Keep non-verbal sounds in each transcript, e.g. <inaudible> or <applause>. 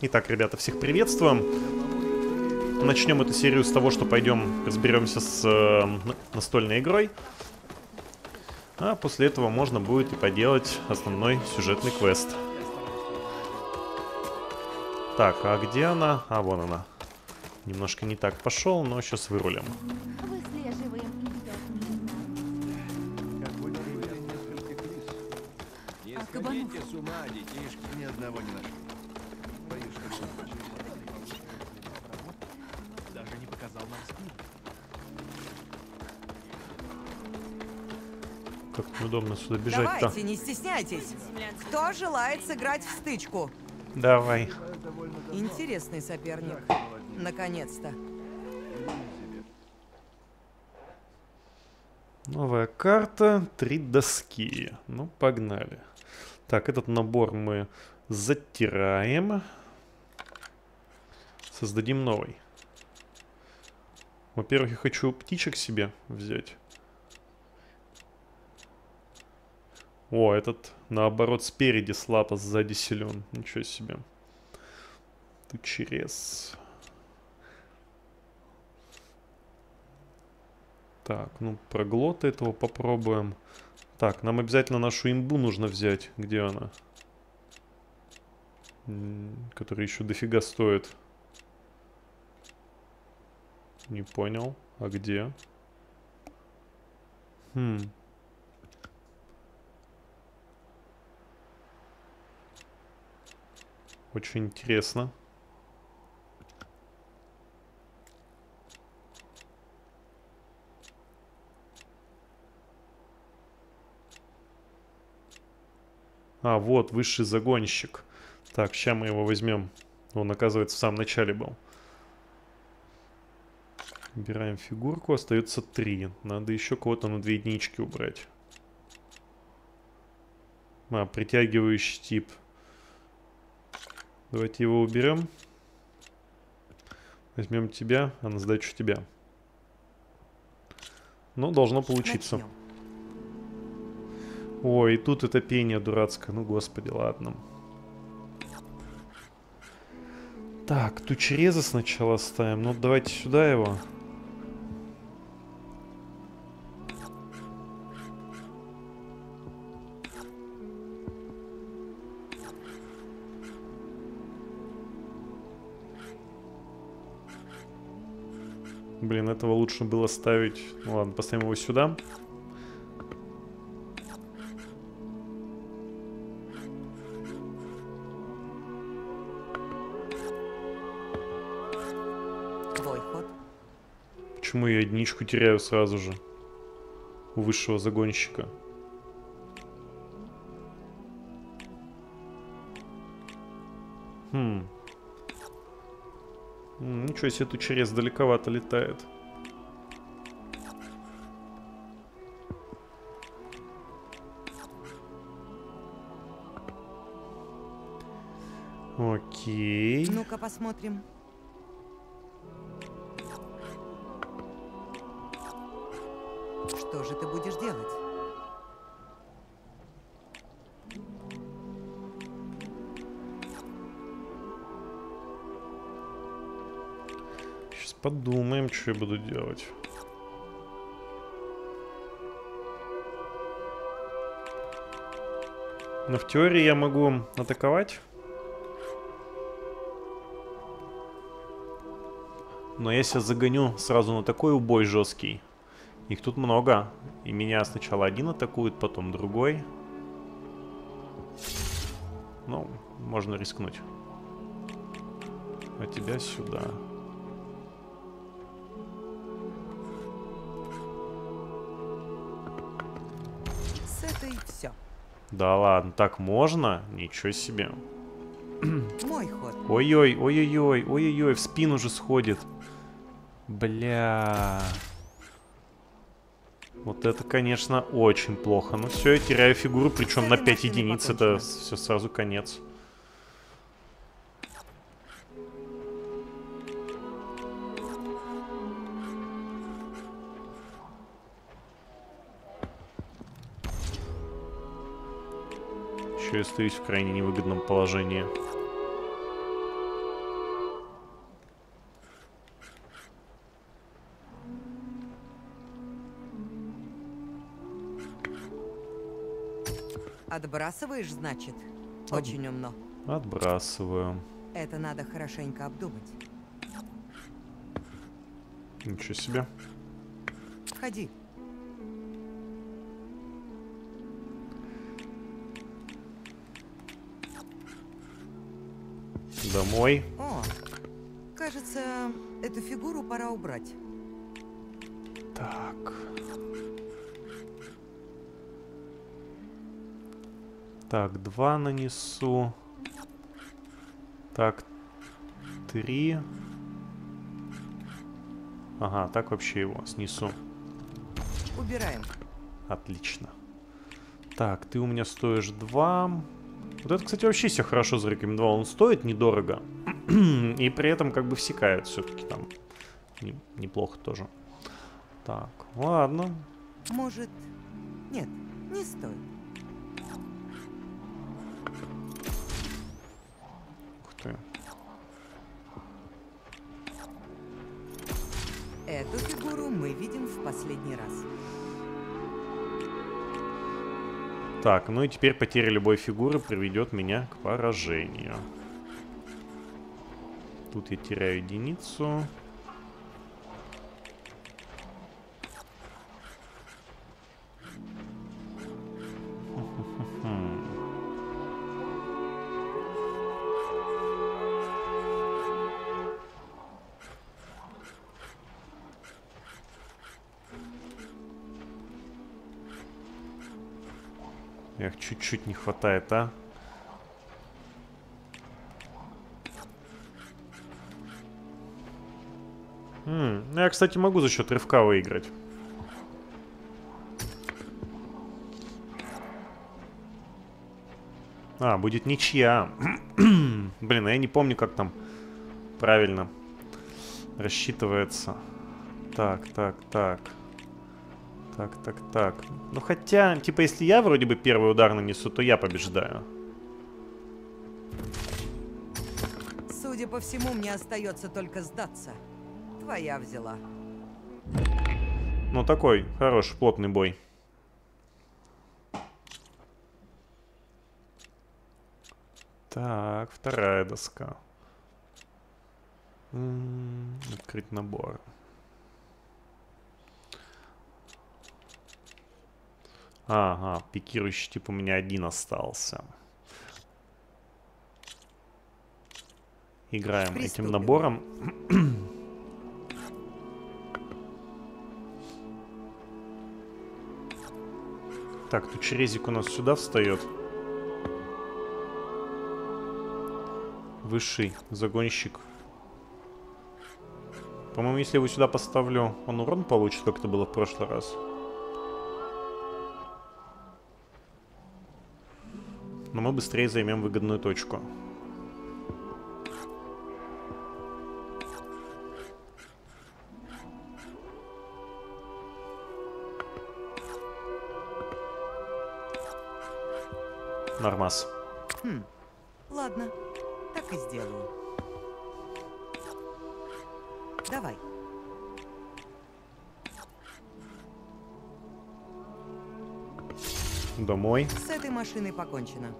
Итак, ребята, всех приветствуем. Начнем эту серию с того, что пойдем разберемся с э, настольной игрой. А после этого можно будет и поделать основной сюжетный квест. Так, а где она? А, вон она. Немножко не так пошел, но сейчас вырулим. с ума, детишки. Ни одного не нашли. Как неудобно сюда бежать-то. Давайте, не стесняйтесь. Кто желает сыграть в стычку? Давай. Интересный соперник. Наконец-то. Новая карта, три доски. Ну, погнали. Так, этот набор мы затираем. Создадим новый. Во-первых, я хочу птичек себе взять. О, этот, наоборот, спереди слаб, а сзади силен. Ничего себе. Тут через... Так, ну, проглота этого попробуем. Так, нам обязательно нашу имбу нужно взять. Где она? Которая еще дофига стоит. Не понял. А где? Хм. Очень интересно. А, вот, высший загонщик. Так, сейчас мы его возьмем. Он, оказывается, в самом начале был. Убираем фигурку, остается три. Надо еще кого-то на две единички убрать. А, притягивающий тип. Давайте его уберем. Возьмем тебя, а на сдачу тебя. Ну, должно получиться. Начнем. Ой, и тут это пение дурацкое. Ну, господи, ладно. Так, тучереза сначала ставим. Ну, давайте сюда его. Этого лучше было ставить. Ну ладно, поставим его сюда. почему я единичку теряю сразу же у высшего загонщика. Хм. Ничего себе, тут через далековато летает. Окей. Ну-ка посмотрим. Что же ты будешь делать? Сейчас подумаем, что я буду делать. Но в теории я могу атаковать. Но я сейчас загоню сразу на такой убой жесткий. Их тут много. И меня сначала один атакует, потом другой. Ну, можно рискнуть. А тебя сюда. С этой все. Да ладно, так можно? Ничего себе. Мой ход. Ой-ой, ой-ой-ой, ой-ой-ой, в спину же сходит. Бля. Вот это, конечно, очень плохо. Ну все, я теряю фигуру, причем на 5 единиц. Это все сразу конец. Еще я остаюсь в крайне невыгодном положении. Отбрасываешь, значит? Очень умно. Отбрасываю. Это надо хорошенько обдумать. Ничего себе. Входи. Домой. О, кажется, эту фигуру пора убрать. Так. Так, два нанесу. Так, три. Ага, так вообще его снесу. Убираем. Отлично. Так, ты у меня стоишь два. Вот это, кстати, вообще себя хорошо зарекомендовал. Он стоит недорого. <clears throat> И при этом как бы всекает все-таки там. Не- неплохо тоже. Так, ладно. Может... Нет, не стоит. Ты. Эту фигуру мы видим в последний раз. Так, ну и теперь потеря любой фигуры приведет меня к поражению. Тут я теряю единицу. Чуть-чуть не хватает, а? М, ну я, кстати, могу за счет рывка выиграть. А, будет ничья. <clears throat> Блин, а я не помню, как там правильно рассчитывается. Так, так, так. Так, так, так. Ну хотя, типа, если я вроде бы первый удар нанесу, то я побеждаю. Судя по всему, мне остается только сдаться. Твоя взяла. Ну такой, хороший, плотный бой. Так, вторая доска. М, Открыть набор. Ага, пикирующий тип у меня один остался. Играем этим Приступим. набором. <clears throat> Так, тут черезик у нас сюда встает. Высший загонщик. По-моему, если я его сюда поставлю, он урон получит, как это было в прошлый раз. Но мы быстрее займем выгодную точку. Нормас. Ладно, так и сделаю. Давай. Домой. С этой машиной покончено.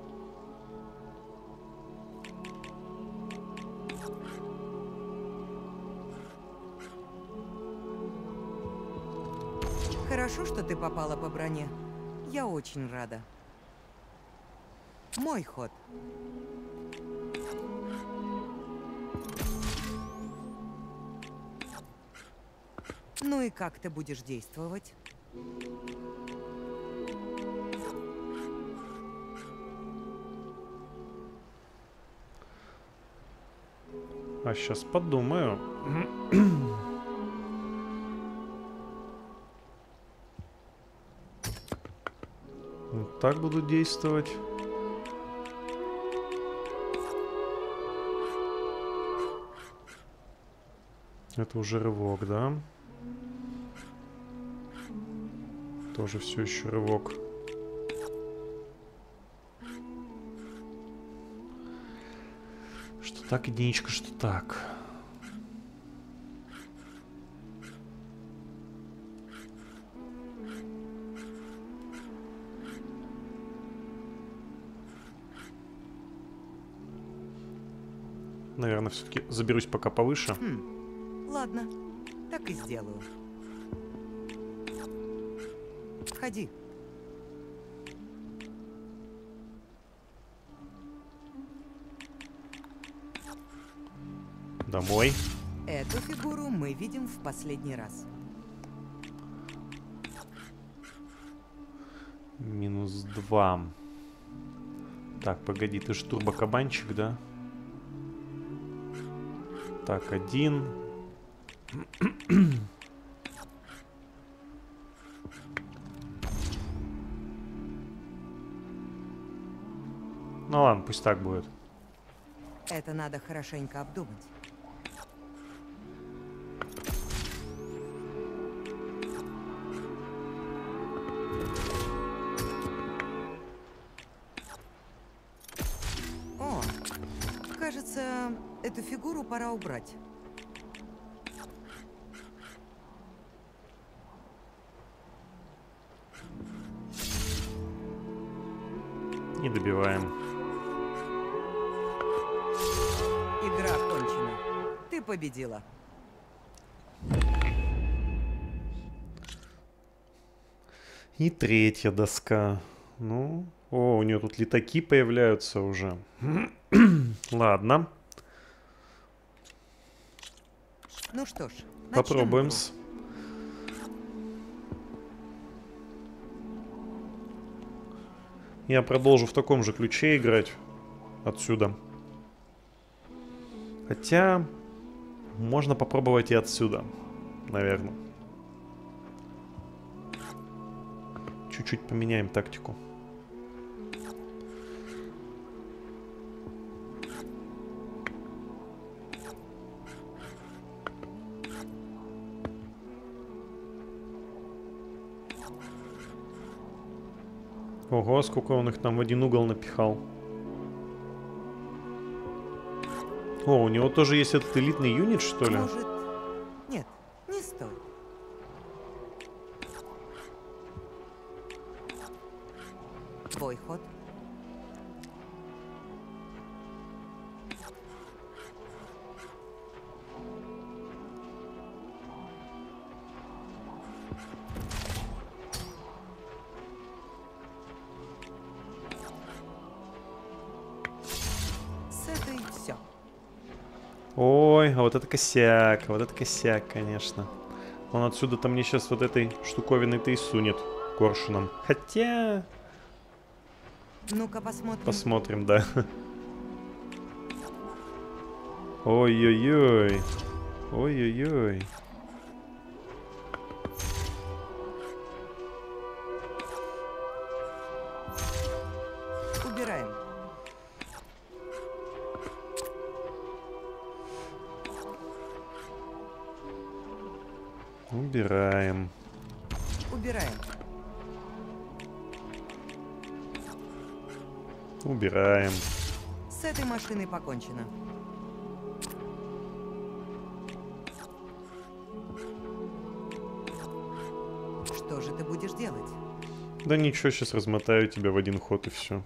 Хорошо, что ты попала по броне. Я очень рада. Мой ход. Ну и как ты будешь действовать? А сейчас подумаю. <clears throat> Вот так буду действовать. Это уже рывок, да? Тоже все еще рывок. Так, единичка, что так. Наверное, все-таки заберусь пока повыше. Хм. Ладно, так и сделаю. Входи. Домой. Эту фигуру мы видим в последний раз. Минус два. Так, погоди, ты же турбокабанчик, да? Так, один. Ну ладно, пусть так будет. Это надо хорошенько обдумать. Победила. И третья доска. Ну, о, у нее тут летаки появляются уже. <clears throat> Ладно, Ну что ж, попробуем. -с. Я продолжу в таком же ключе играть отсюда. Хотя, можно попробовать и отсюда, наверное. Чуть-чуть поменяем тактику. Ого, сколько он их там в один угол напихал. О, у него тоже есть этот элитный юнит, что ли? Может... Нет, не стоит. Твой ход. Вот это косяк, вот это косяк, конечно. Он отсюда-то мне сейчас вот этой штуковиной-то и сунет коршуном. Хотя, Ну-ка посмотрим. посмотрим, да. Ой-ой-ой. Ой-ой-ой. Машиной покончено. Что же ты будешь делать? Да ничего, сейчас размотаю тебя в один ход и все.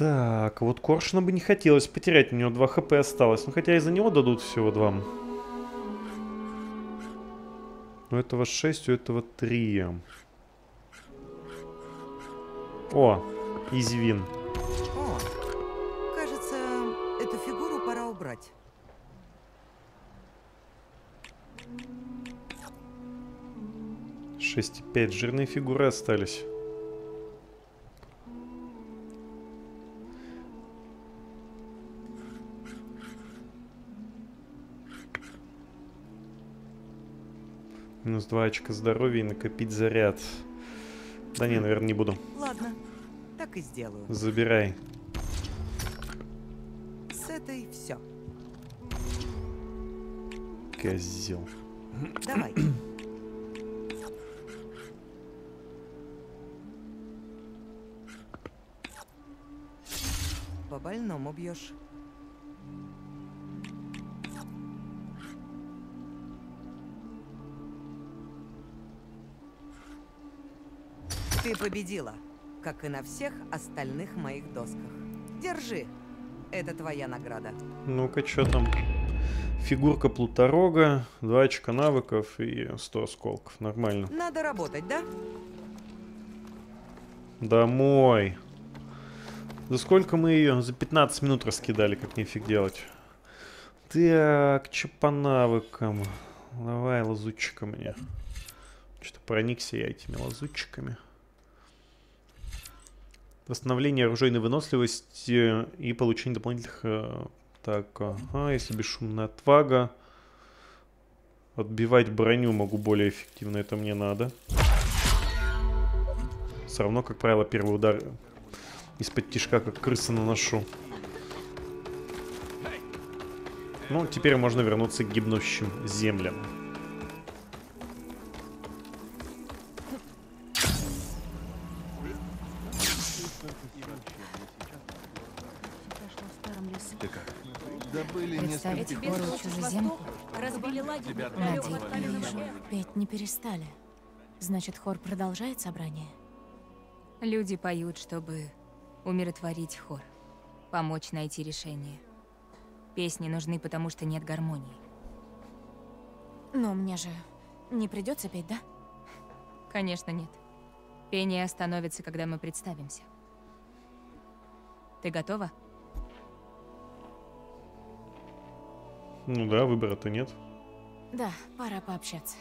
Так, вот Коршуна бы не хотелось потерять, у него 2 хп осталось. Ну хотя из-за него дадут всего 2. У этого 6, у этого 3. О, извин. О, кажется, эту фигуру пора убрать. Шесть и пять жирные фигуры остались. Два очка здоровья и накопить заряд. Да не, наверное, не буду. Ладно, так и сделаю. Забирай. С этой все. Козел. Давай. По больному бьешь. Победила, как и на всех остальных моих досках. Держи. Это твоя награда. Ну-ка, что там? Фигурка Плуторога, 2 очка навыков и 100 осколков. Нормально. Надо работать, да? Домой. За сколько мы ее? За 15 минут раскидали, как нефиг делать. Так, что по навыкам? Давай лазутчика мне. Что-то проникся я этими лазутчиками. Восстановление оружейной выносливости и получение дополнительных... э, Так, ага, если бесшумная отвага. Отбивать броню могу более эффективно, это мне надо. Все равно, как правило, первый удар из-под тишка, как крыса наношу. Ну, теперь можно вернуться к гибнущим землям. Гору чужеземку? Разбили лагерь, Тебя пролёг там восстали на Вижу, ноге. петь не перестали. Значит, хор продолжает собрание? Люди поют, чтобы умиротворить хор, помочь найти решение. Песни нужны, потому что нет гармонии. Но мне же не придется петь, да? Конечно, нет. Пение остановится, когда мы представимся. Ты готова? Ну да, выбора-то нет. Да, пора пообщаться.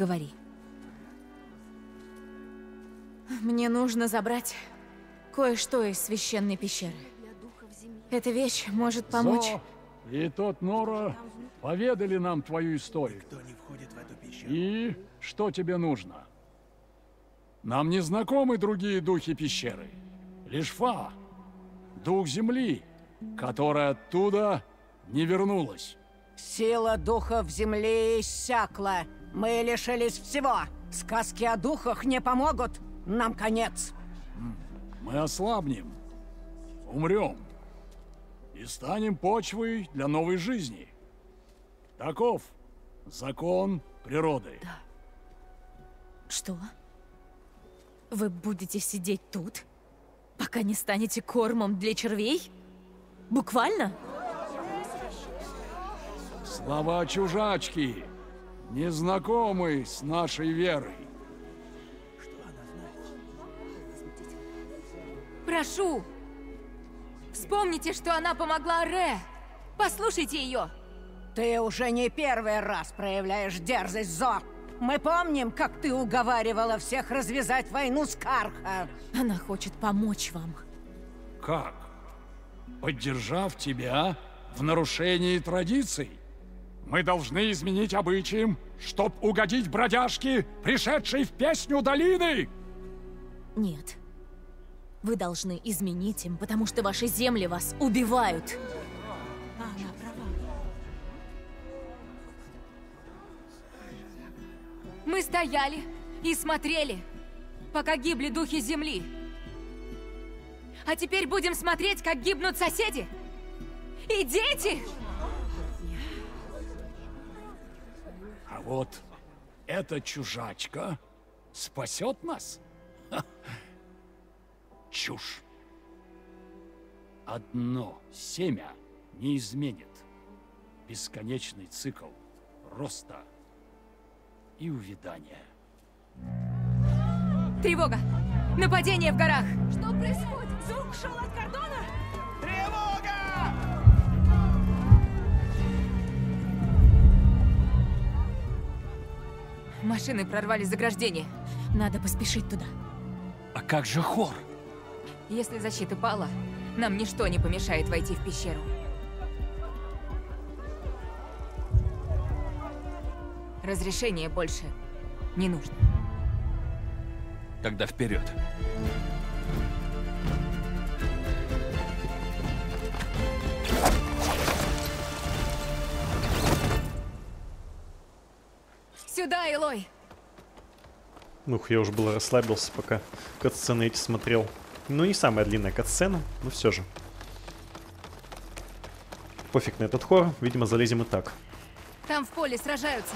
Говори. Мне нужно забрать кое-что из священной пещеры. Эта вещь может помочь. Зо и тот Нора поведали нам твою историю. Кто не входит в эту пещеру? И что тебе нужно? Нам не знакомы другие духи пещеры. Лишь Фа, дух земли, которая оттуда не вернулась. Сила духов земли иссякла. Мы лишились всего. Сказки о духах не помогут. Нам конец. Мы ослабнем, умрем и станем почвой для новой жизни. Таков закон природы. Что? Вы будете сидеть тут, пока не станете кормом для червей? Буквально? Слова чужачки, незнакомый с нашей верой. Прошу! Вспомните, что она помогла Ре! Послушайте ее! Ты уже не первый раз проявляешь дерзость, Зо. Мы помним, как ты уговаривала всех развязать войну с Карха. Она хочет помочь вам. Как? Поддержав тебя в нарушении традиций? Мы должны изменить обычаям, чтоб угодить бродяжке, пришедшей в песню долины? Нет. Вы должны изменить им, потому что ваши земли вас убивают. Мы стояли и смотрели, пока гибли духи земли. А теперь будем смотреть, как гибнут соседи и дети! Вот эта чужачка спасет нас? Ха. Чушь. Одно семя не изменит бесконечный цикл роста и увядания. Тревога! Нападение в горах! Что происходит? Звук шел от Машины прорвали заграждение. Надо поспешить туда. А как же хор? Если защита пала, нам ничто не помешает войти в пещеру. Разрешение больше не нужно. Тогда вперед. Сюда, Элой! Ух, я уже было расслабился, пока катсцены эти смотрел. Ну, не самая длинная катсцена, но все же. Пофиг на этот хор, видимо, залезем и так. Там в поле сражаются.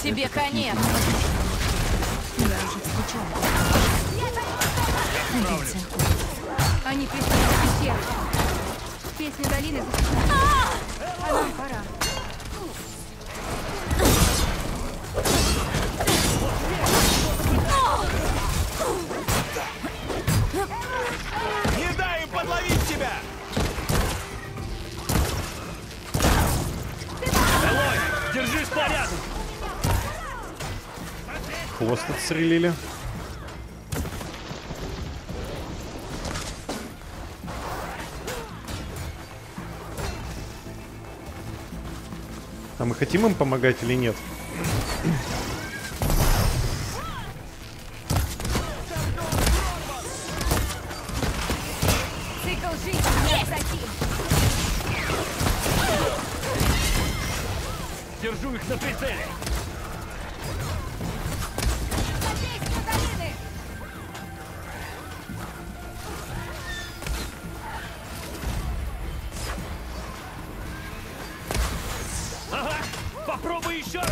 Тебе конец. Убийца. Они пришли в пещеру. Песня долины защищена. А нам пора. Не дай им подловить тебя! Элой, держись порядок! Хвост отстрелили. А мы хотим им помогать или нет? Цикл жизни необратим. Держу их на прицеле! Еще раз!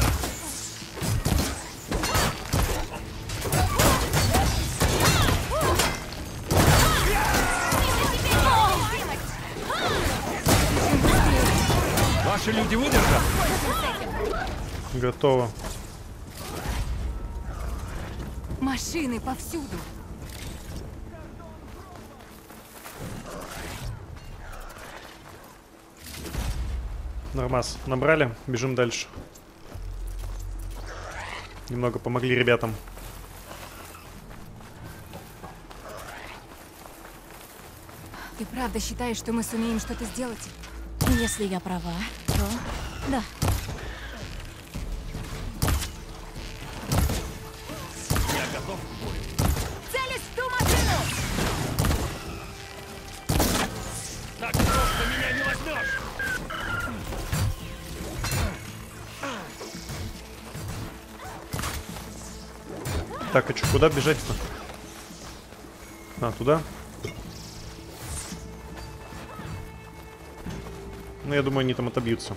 Ваши люди выдержат? Готово. Машины повсюду. Нормас. Набрали, бежим дальше. Немного помогли ребятам. Ты правда считаешь, что мы сумеем что-то сделать? Если я права, то да. Куда бежать-то? А, туда? Ну, я думаю, они там отобьются.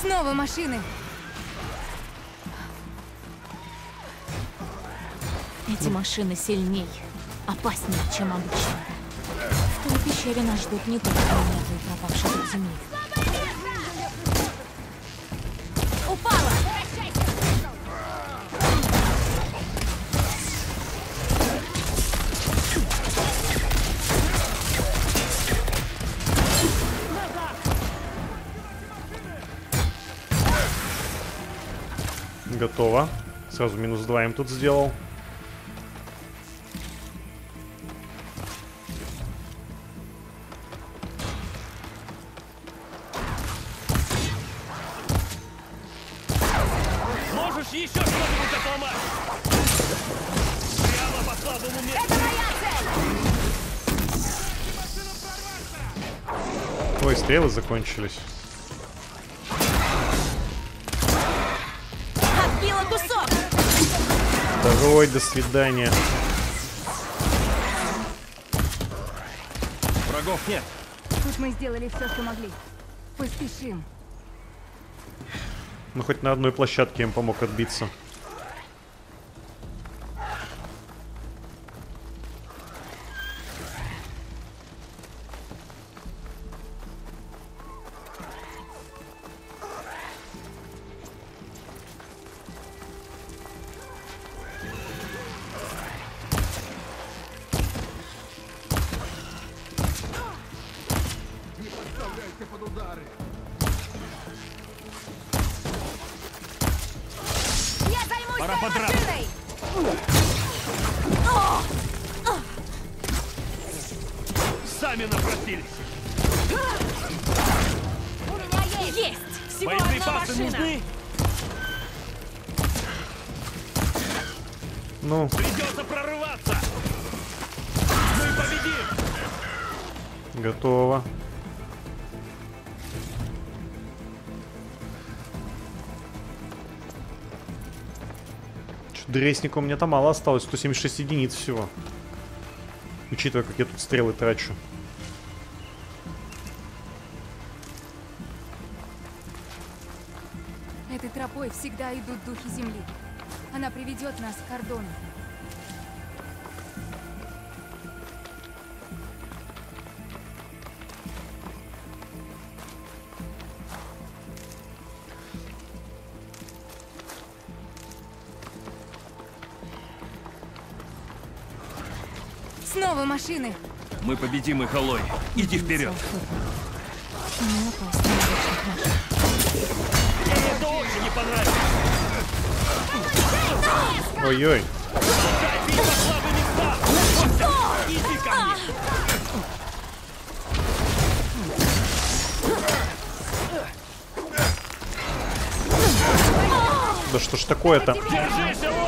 Снова машины! Эти машины сильней, опаснее, чем обычно. Пещере нас ждут не только монеты и пропавшие друг земли. Упала! Готово. Сразу минус 2 им тут сделал. Закончились. Отбила кусок! Второй, до свидания. Врагов нет. Тут мы сделали все, что могли. Поспешим. Ну, хоть на одной площадке им помог отбиться. Чё, Дресника у меня там мало осталось, 176 единиц всего. Учитывая, как я тут стрелы трачу. Этой тропой всегда идут духи земли. Она приведет нас к кордону. Машины! Мы победим их, Алой. Иди вперед. Мне это очень не понравилось. Ой-ой. Иди ко мне. Да что ж такое-то? Держись,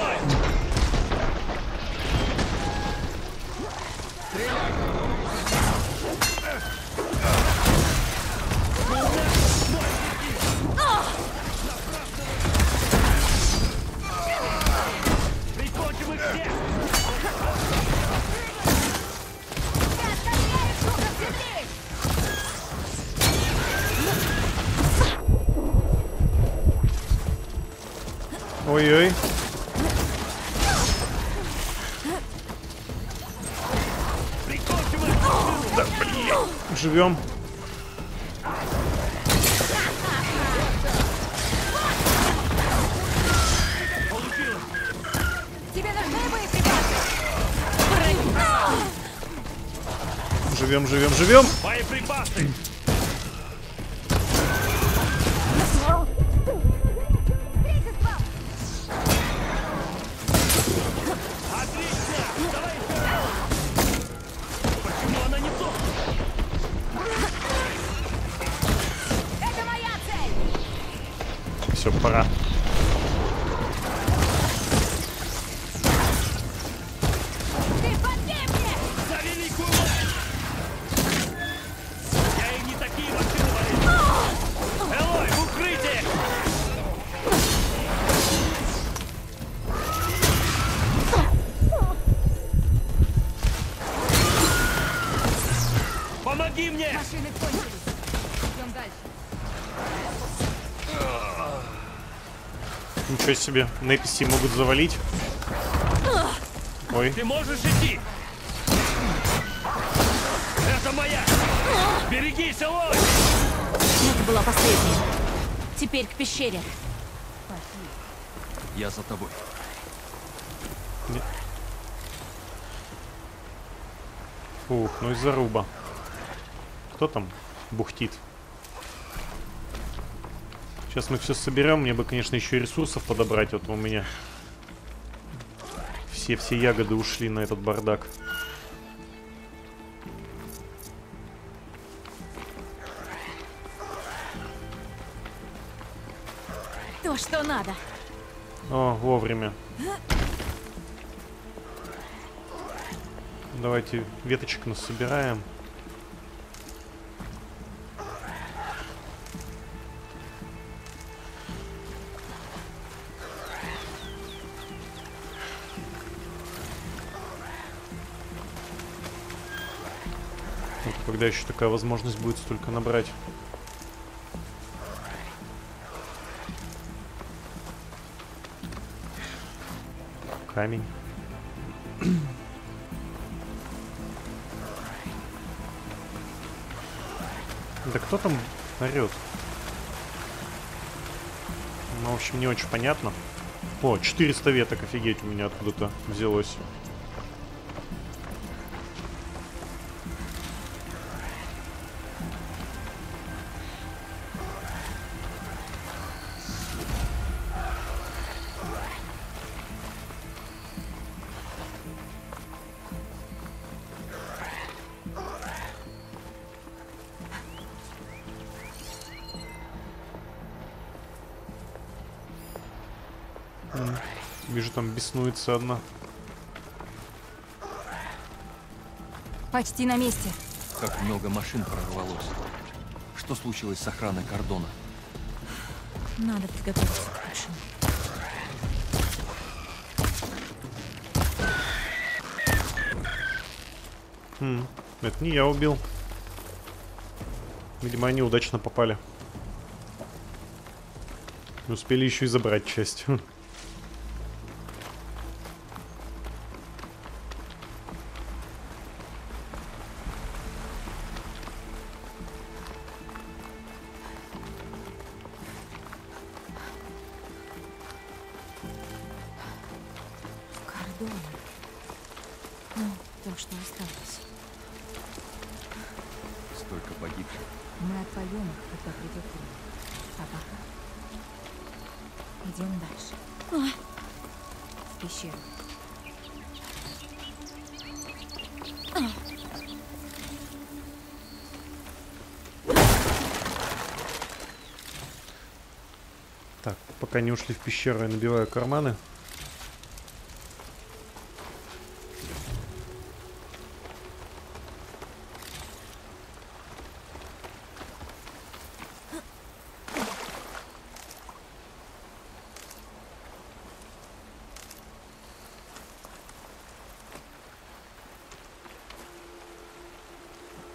цель! Ничего себе. NPC могут завалить. Ой. Ты можешь идти! Это моя! Берегись, Элой! Это была последняя. Теперь к пещере. Я за тобой. Фух, ну и заруба. Кто там бухтит? Сейчас мы все соберем. Мне бы, конечно, еще ресурсов подобрать. Вот у меня все-все ягоды ушли на этот бардак. То, что надо. О, вовремя. Давайте веточек нас собираем. Когда еще такая возможность будет столько набрать? Камень. <clears throat> Да кто там орет? Ну, в общем, не очень понятно. О, 400 веток, офигеть, у меня откуда-то взялось. Там беснуется одна. Почти на месте. Как много машин прорвалось. Что случилось с охраной кордона? Надо приготовиться к худшему. Хм, это не я убил. Видимо, они удачно попали. Успели еще и забрать часть. <laughs> не ушли в пещеру, я набиваю карманы.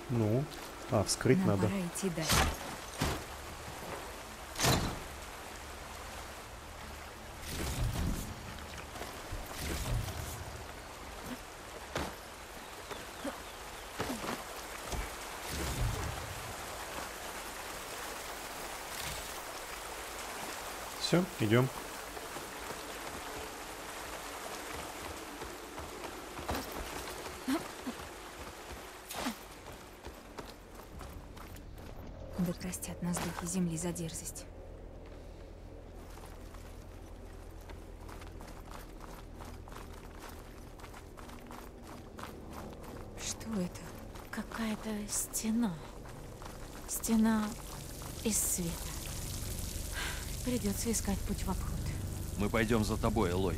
Ну, а, вскрыть Нам надо. пора идти дальше. Все, идем. Да простят нас духи земли за дерзость. Что это? Какая-то стена. Стена из света. Придется искать путь в обход. Мы пойдем за тобой, Элой.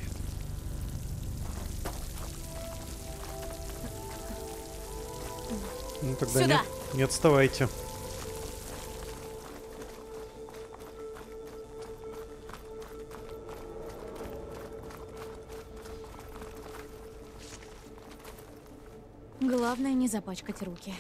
Ну тогда Сюда. нет, не отставайте. Главное не запачкать руки.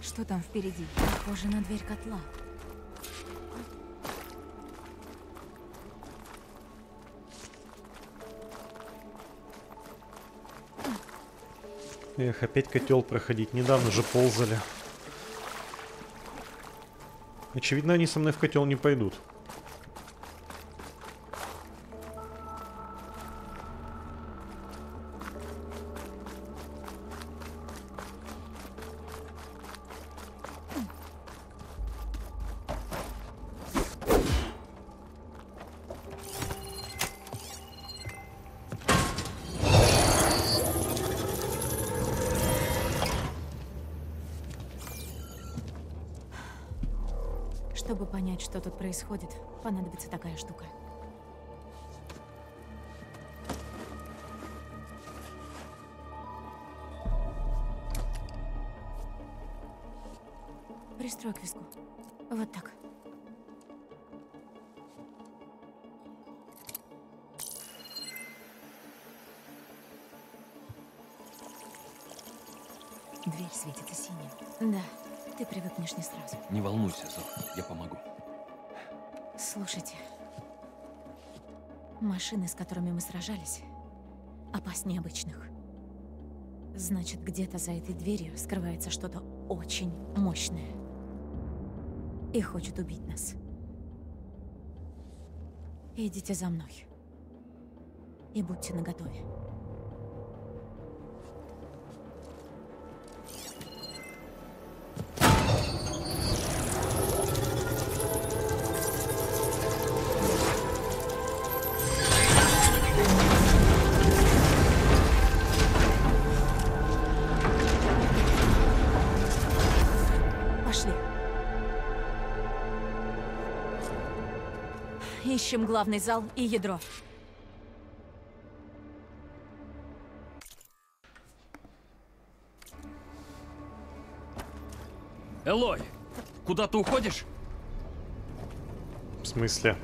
Что там впереди? Похоже на дверь котла. Эх, опять котел проходить. Недавно же ползали. Очевидно, они со мной в котел не пойдут. Происходит, понадобится такая штука. Пристрой к виску. Вот так. Дверь светится синим. Да, ты привыкнешь не сразу. Не волнуйся, Зо, я помогу. Слушайте. Машины, с которыми мы сражались, опаснее обычных. Значит, где-то за этой дверью скрывается что-то очень мощное. И хочет убить нас. Идите за мной. И будьте наготове. Ищем главный зал и ядро. Элой, куда ты уходишь? В смысле?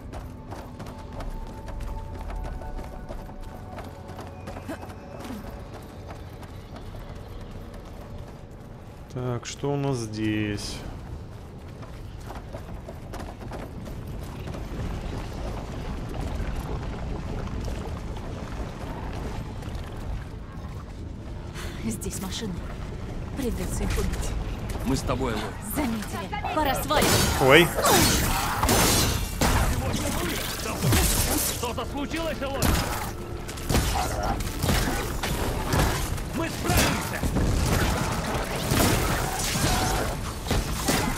Так, что у нас здесь? Машины. Придется их убить. Мы с тобой, Элой. Заметили. Пора сваливать. Ой, Что-то случилось, Элой? Мы справимся!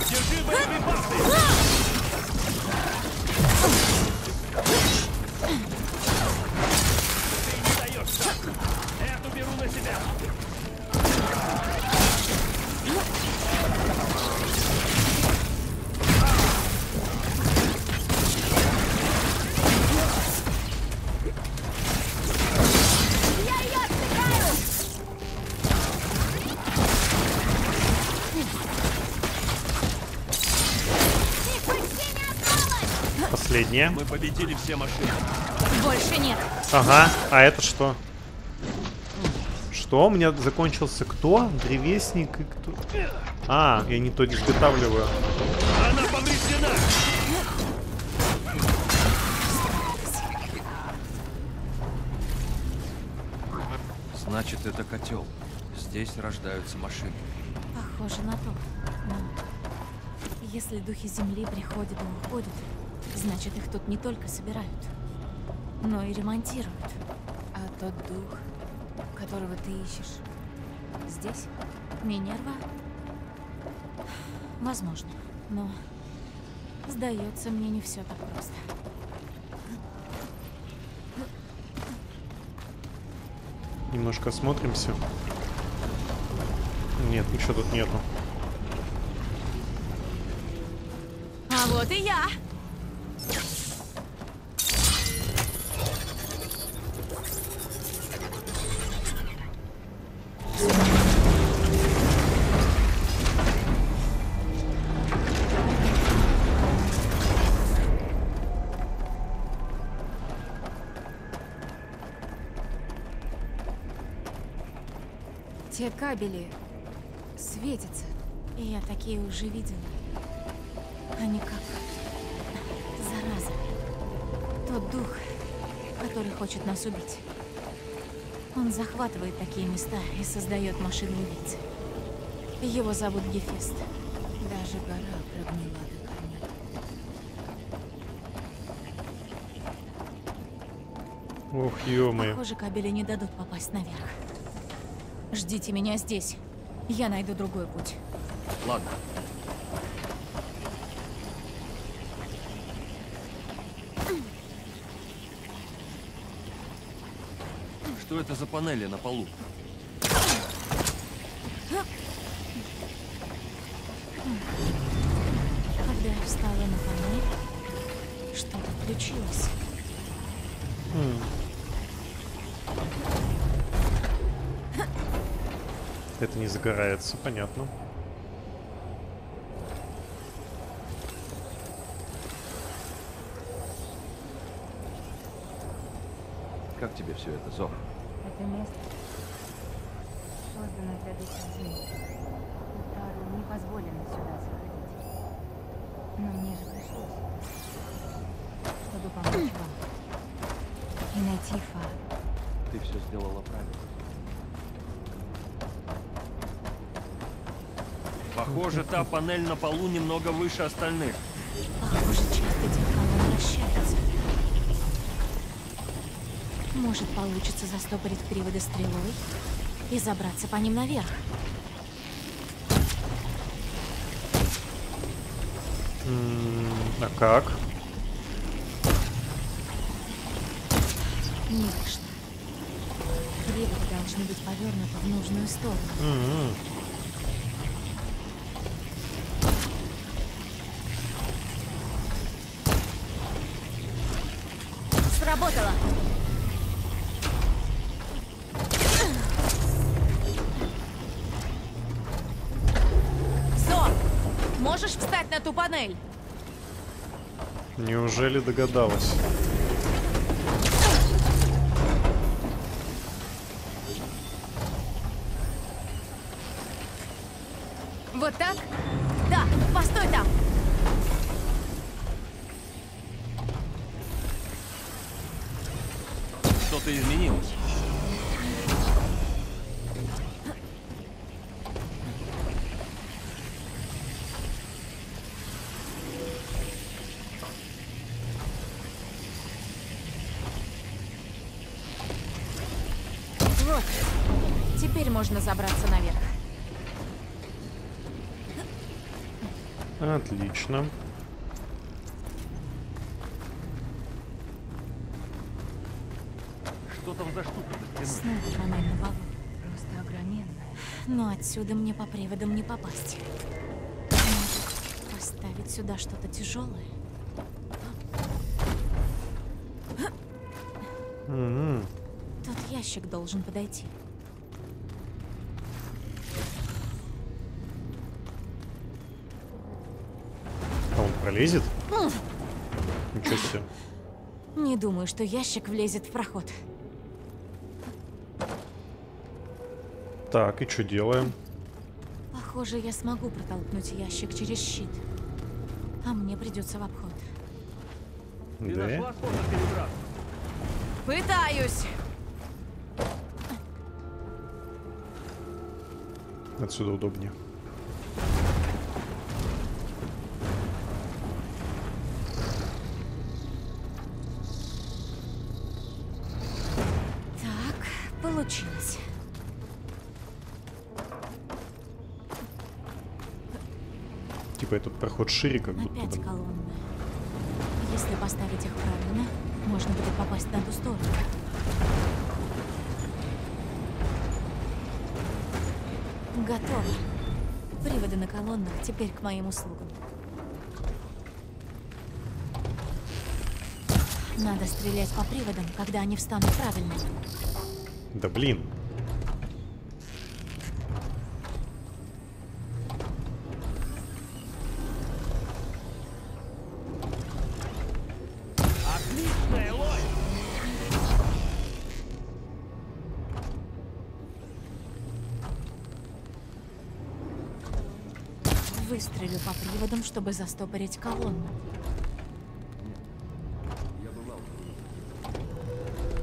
Держи боеприпасы! Последняя. Мы победили все машины. Больше нет. Ага, а это что? Что? У меня закончился кто? Древесник и кто? А, я не то изготавливаю. Она повреждена! Значит, это котел. Здесь рождаются машины. Похоже на то. Но если духи Земли приходят и уходят, значит их тут не только собирают, но и ремонтируют. А тот дух, которого ты ищешь, здесь? Минерва? Возможно, но сдается мне не все так просто. Немножко осмотримся. Нет, ничего тут нету. А вот и я! Те кабели светятся. И я такие уже видела. Они как... Зараза. Тот дух, который хочет нас убить. Он захватывает такие места и создает машины убийцы. Его зовут Гефест. Даже гора прогнила до корней. Ох, ё-моё. Похоже, кабели не дадут попасть наверх. Ждите меня здесь. Я найду другой путь. Ладно. Что это за панели на полу? Это не загорается, понятно. Как тебе все это, Зов? Это место создано для земли. Утару не позволено сюда заходить. Но мне же пришлось, чтобы помочь вам. И найти Фа. Ты все сделала правильно. Похоже, та панель на полу немного выше остальных. Похоже, часть этих колонн вращается. Может, получится застопорить приводы стрелой и забраться по ним наверх. М, А как? Не вышло. Приводы должны быть повернуты в нужную сторону. М, Сработало! Встать на ту панель? Неужели догадалась? Можно забраться наверх. Отлично. Что там за штука? Снова панель на полу. Просто огроменная. Но отсюда мне по приводам не попасть. Может, поставить сюда что-то тяжелое? М, Тот ящик должен подойти. Пролезет? Ничего себе. Не думаю, что ящик влезет в проход. Так, и что делаем? Похоже, я смогу протолкнуть ящик через щит. А мне придется в обход. Да? Пытаюсь! Отсюда удобнее. Шире, как будто Опять колонны. Если поставить их правильно, можно будет попасть на ту сторону. Готово. Приводы на колоннах теперь к моим услугам. Надо стрелять по приводам, когда они встанут правильно. Да блин. Выстрелю по приводам, чтобы застопорить колонну.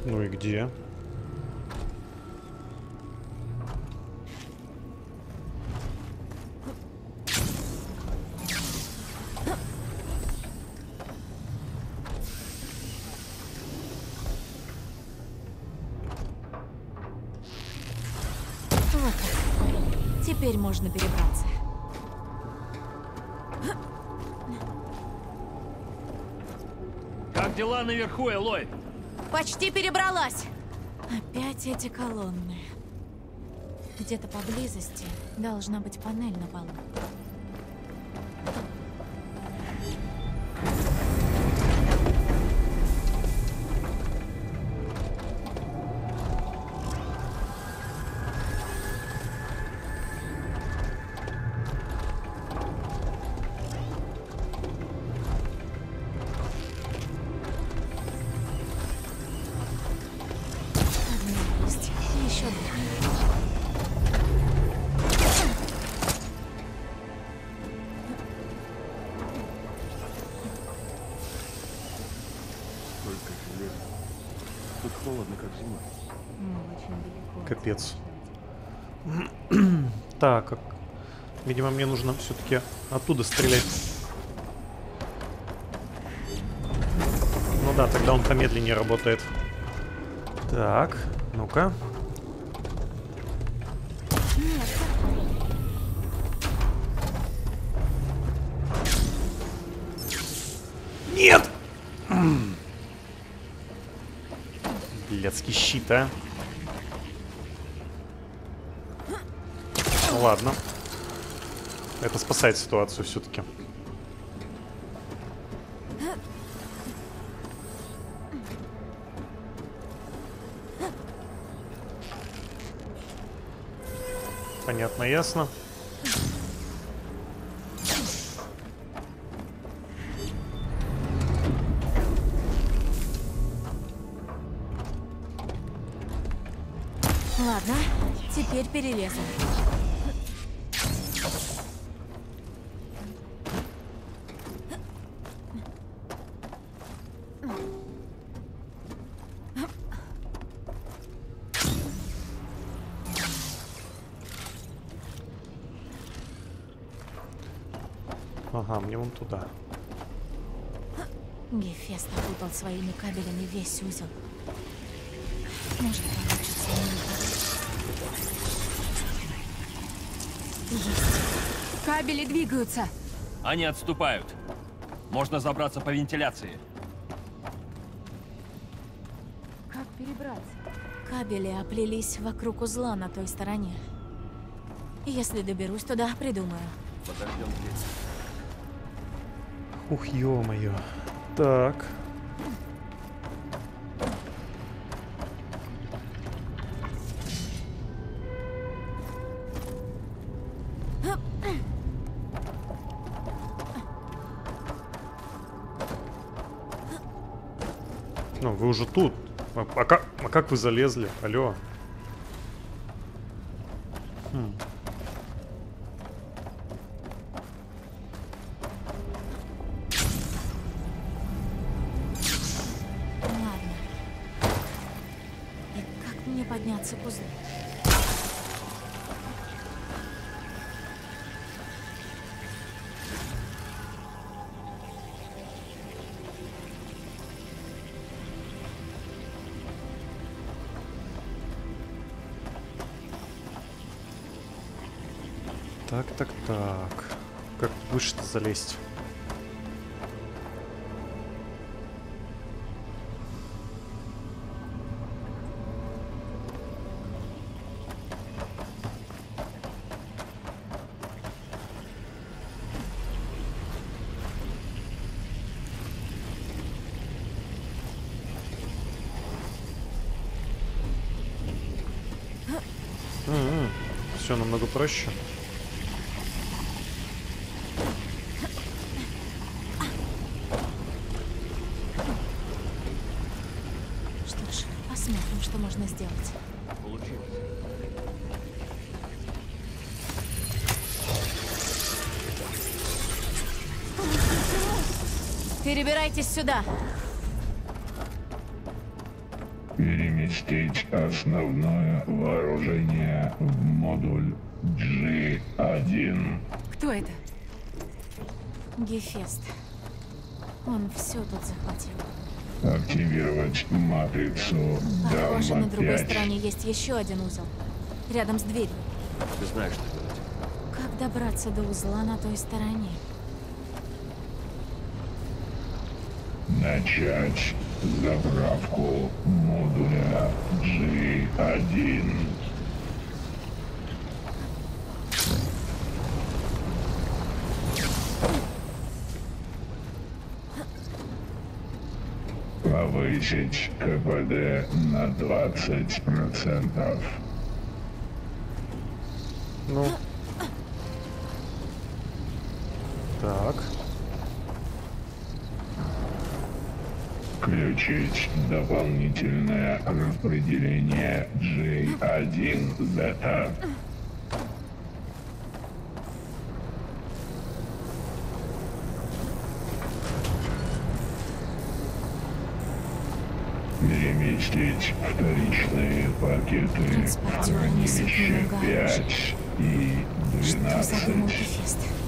Ну и где? Теперь можно перебраться. Наверху, Элой? Почти перебралась. Опять эти колонны. Где-то поблизости должна быть панель на полу. Цивилизации. <clears throat> Так, как... видимо, мне нужно все-таки оттуда стрелять. Ну да, тогда он помедленнее работает. Так, ну-ка. Нет! <clears throat> Блядский щит, а. Ладно. Это спасает ситуацию все-таки. Понятно, ясно. Ладно, теперь перелезем. Туда. Гефест опутал своими кабелями весь узел. Может, получится. Есть. Кабели двигаются. Они отступают. Можно забраться по вентиляции. Как перебраться? Кабели оплелись вокруг узла на той стороне. Если доберусь туда, придумаю. Подождем здесь. Ух, ё-моё. Так. Ну, вы уже тут. А, а как, а как вы залезли? Алло. Так, так, так. Как выше-то залезть? Все намного проще. Сюда. Переместить основное вооружение в модуль G1. Кто это? Гефест. Он все тут захватил. Активировать матрицу Похоже, на другой Дамма-5. стороне есть еще один узел. Рядом с дверью. Ты знаешь, что делать. Как добраться до узла на той стороне? Начать заправку модуля G1. Повысить КПД на 20%. Ну. Так. Включить дополнительное распределение J1 бета. Переместить вторичные пакеты в хранилище много 5 и Что задумал 12.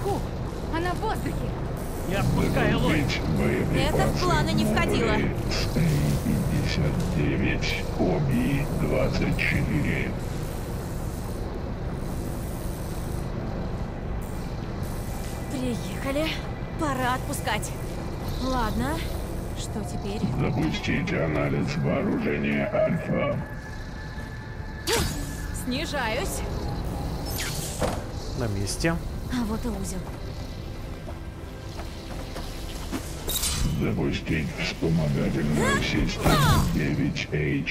Наверху! Она в воздухе. Не отпускай, Элой! Это в планы не входило. С А-59, ОБИ-24. Приехали. Пора отпускать. Ладно. Что теперь? Запустить анализ вооружения Альфа. Снижаюсь. На месте. А вот и узел. Запустить вспомогательную систему 9HX.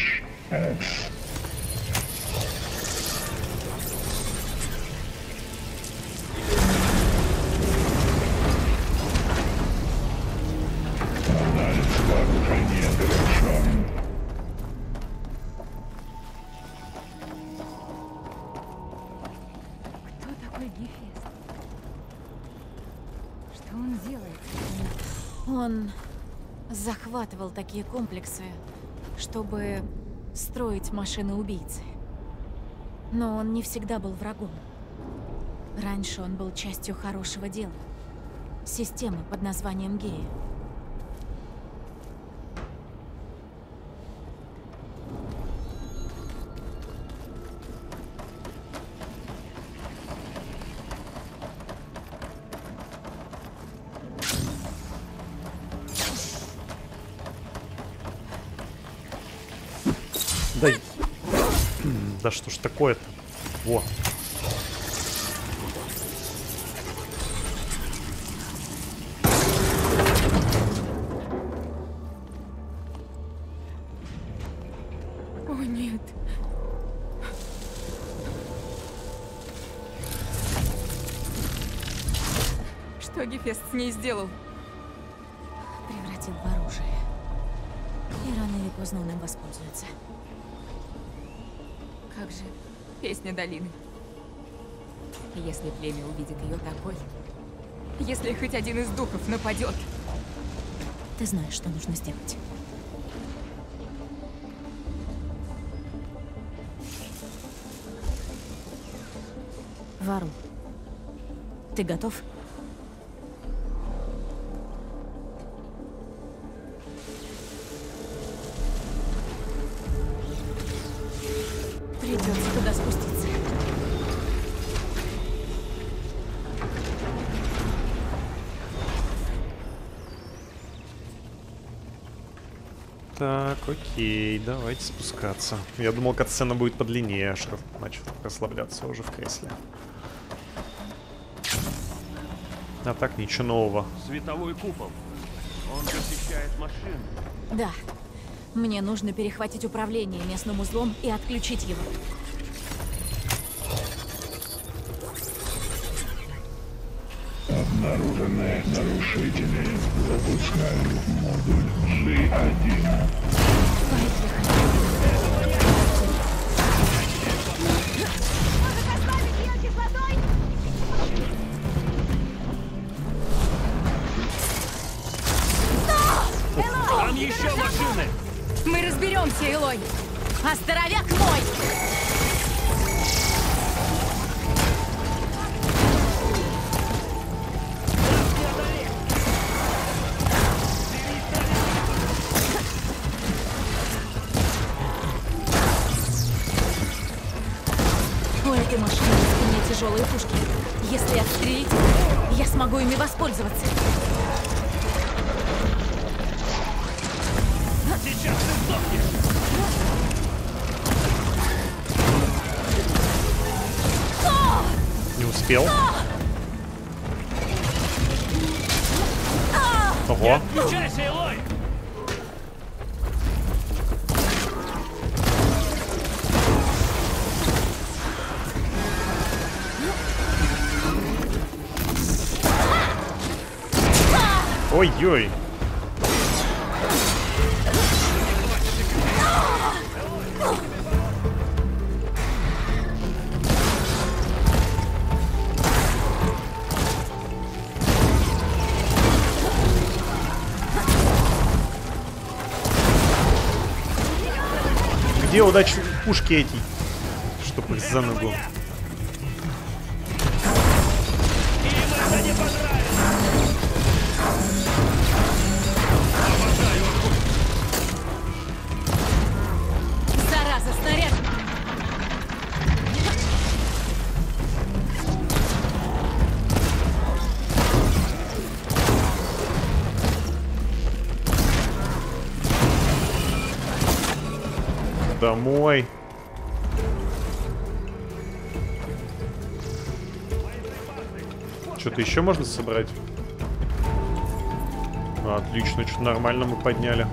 Такие комплексы, чтобы строить машины-убийцы. Но он не всегда был врагом. Раньше он был частью хорошего дела. Системы под названием Гея. Да что ж такое-то? Во. О, нет. Что Гефест с ней сделал? Превратил в оружие. И рано или поздно он им воспользуется. Как же песня долины. Если племя увидит ее такой, если хоть один из духов нападет, Ты знаешь, что нужно сделать. Вару, ты готов? Окей, давайте спускаться. Я думал, катсцена будет подлиннее, аж рас- начал расслабляться уже в кресле. А так, ничего нового. Световой купол. Он защищает машины. Да. Мне нужно перехватить управление местным узлом и отключить его. Обнаружены нарушители. Запускаю модуль G1. Еще машины! мы разберемся, Элой. А Ой-ой. Где удачные пушки эти? Чтоб их за ногу. Что-то еще можно собрать? Отлично, что нормально мы подняли.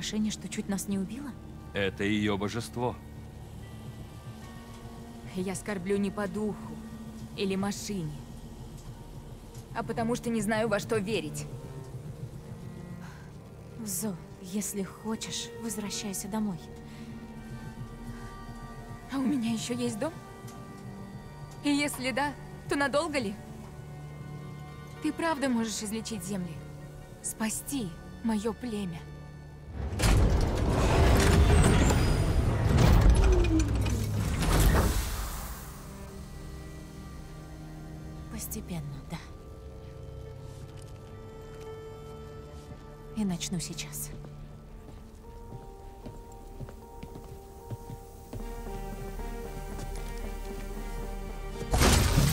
Машине, что чуть нас не убила? Это ее божество. Я скорблю не по духу или машине, а потому что не знаю, во что верить. Зо, если хочешь, возвращайся домой. А у меня еще есть дом? И если да, то надолго ли? Ты правда можешь излечить земли? Спасти мое племя? Постепенно, да. И начну сейчас.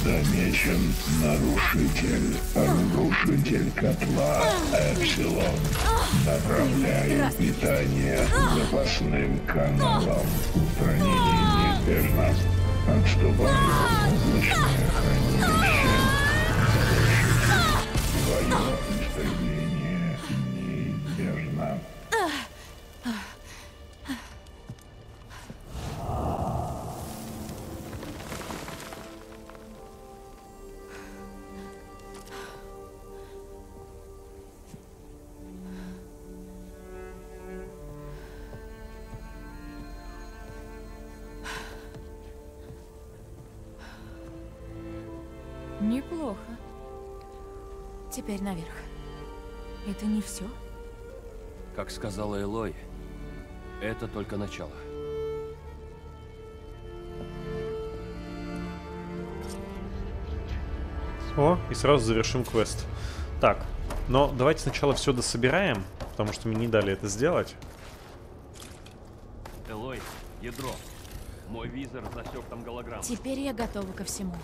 Замечен нарушитель, разрушитель котла Эпсилон. Направляю питание запасным каналом. Устранение неизбежно. Отступаю в облачное хранилище. Неплохо. Теперь наверх. Это не все? Как сказала Элой, это только начало. О, и сразу завершим квест. Так, но давайте сначала все дособираем, потому что мне не дали это сделать. Элой, ядро. Мой визор засек там голограмму. Теперь я готова ко всему.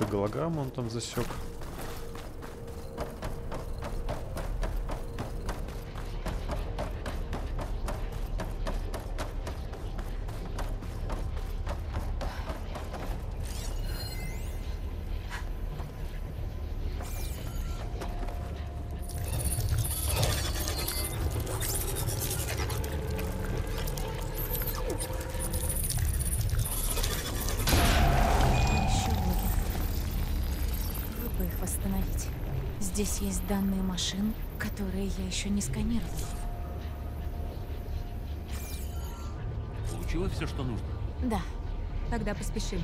Какую-то голограмму он там засек. Есть данные машин, которые я еще не сканировала. Получилось все, что нужно? Да. Тогда поспешим.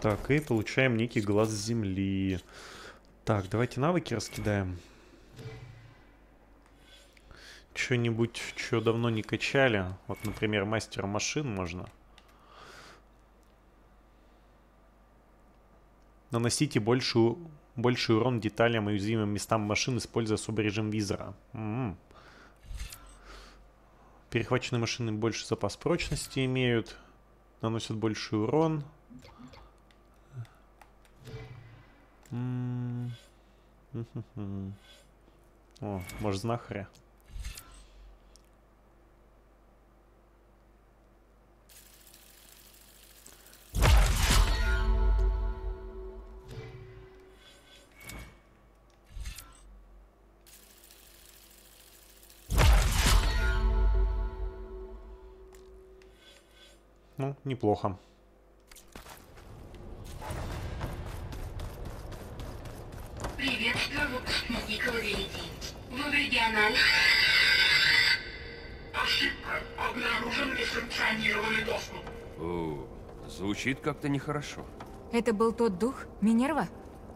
Так, и получаем некий глаз земли. Так, давайте навыки раскидаем. Что-нибудь, что давно не качали. Вот, например, мастера машин можно. Наносите большую, больший урон деталям и уязвимым местам машин, используя особый режим визора. М-м. Перехваченные машины больше запас прочности имеют. Наносят больший урон. М. Мгм. О, может знахаря. Ну, неплохо. Лавелити. Вы в региональном... Ошибка. Обнаружен несанкционированный доступ. О, звучит как-то нехорошо. Это был тот дух? Минерва?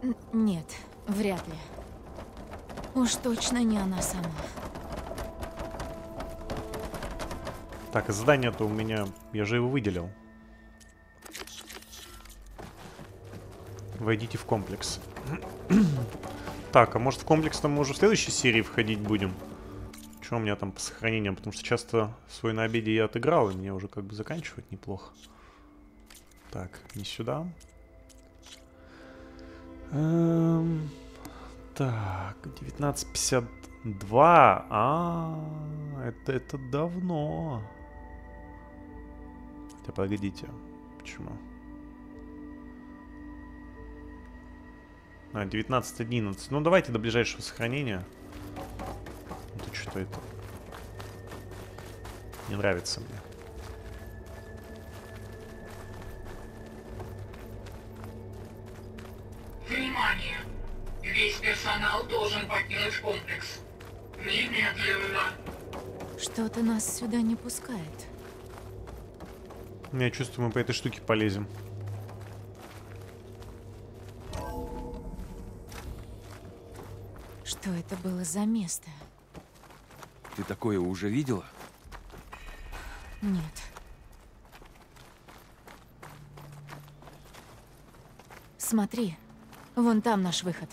Н- нет, вряд ли. Уж точно не она сама. Так, а задание-то у меня... Я же его выделил. Войдите в комплекс. <clears throat> так, а может в комплекс там мы уже в следующей серии входить будем? Что у меня там по сохранениям? Потому что часто свой на обеде я отыграл, и мне уже как бы заканчивать неплохо. Так, не сюда. Эм, так, 1952. А, это, это давно. Хотя погодите. Почему? А, 19.11. Ну, давайте до ближайшего сохранения. Это что это? Не нравится мне. Внимание! Весь персонал должен покинуть комплекс. Немедленно. Что-то нас сюда не пускает. Я чувствую, мы по этой штуке полезем. Что это было за место? Ты такое уже видела? Нет. Смотри, вон там наш выход.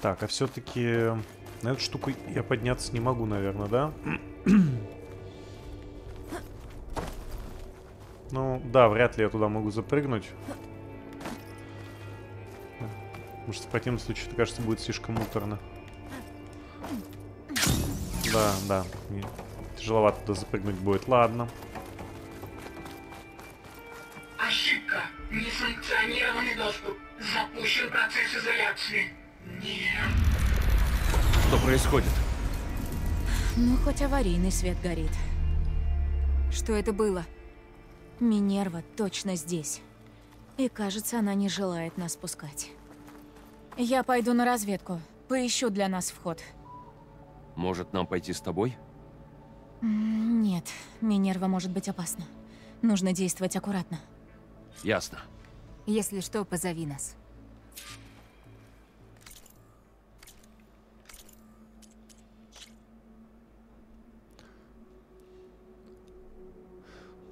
Так, а все-таки на эту штуку я подняться не могу, наверное, да? <clears throat> ну, да, вряд ли я туда могу запрыгнуть. Потому что в противном случае, это кажется, будет слишком муторно. Да, да. Тяжеловато туда запрыгнуть будет. Ладно. Ошибка. Несанкционированный доступ. Запущен процесс изоляции. Что происходит? Ну, хоть аварийный свет горит. Что это было? Минерва точно здесь. И кажется, она не желает нас пускать. Я пойду на разведку. Поищу для нас вход. Может, нам пойти с тобой? Нет, Минерва может быть опасна. Нужно действовать аккуратно. Ясно. Если что, позови нас.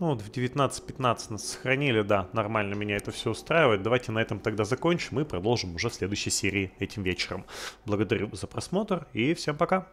Ну вот в 19.15 нас сохранили, да, нормально меня это все устраивает. Давайте на этом тогда закончим и продолжим уже в следующей серии этим вечером. Благодарю за просмотр и всем пока.